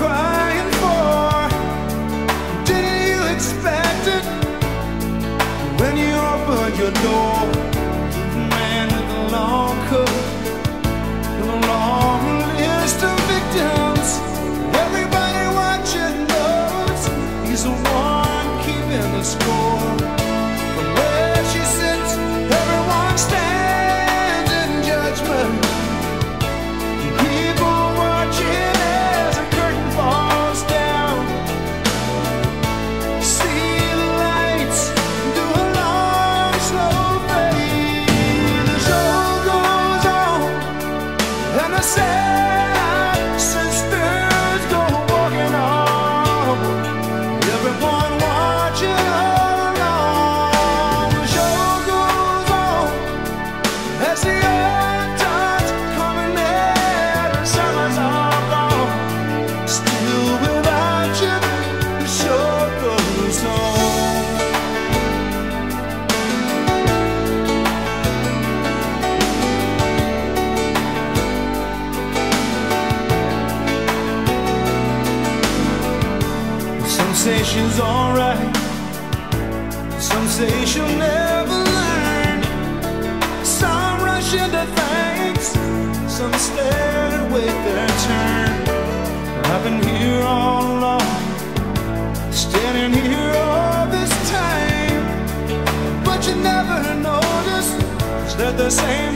crying for? Didn't you expect it when you opened your door? The man with the long coat, with a long list of victims. Everybody watching knows he's the one keeping the score. She's alright. Some say she'll never learn. Some rush into things, some stare wait their turn. I've been here all along, standing here all this time, but you never notice. 'cause at the same